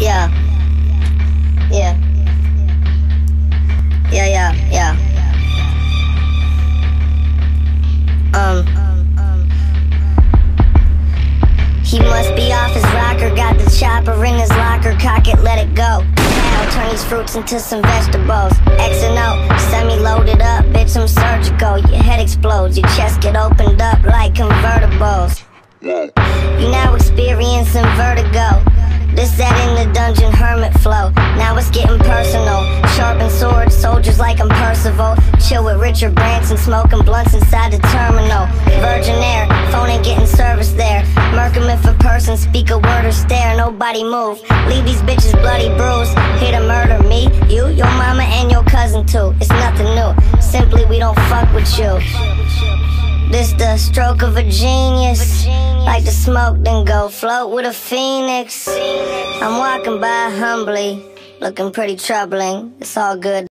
Yeah. Yeah. Yeah, yeah, yeah. Um. He must be off his rocker, got the chopper in his locker, cock it, let it go. Now turn these fruits into some vegetables. X and O, semi-loaded up, bitch, I'm surgical. Your head explodes, your chest get opened up like convertibles. You now experiencing vertigo. Chill with Richard Branson, smoking blunts inside the terminal. Virgin Air, phone ain't getting service there. Murk him if a person speak a word or stare. Nobody move. Leave these bitches bloody bruised. Here to murder me, you, your mama, and your cousin too. It's nothing new. Simply we don't fuck with you. This the stroke of a genius. Like the smoke, then go float with a phoenix. I'm walking by humbly, looking pretty troubling. It's all good.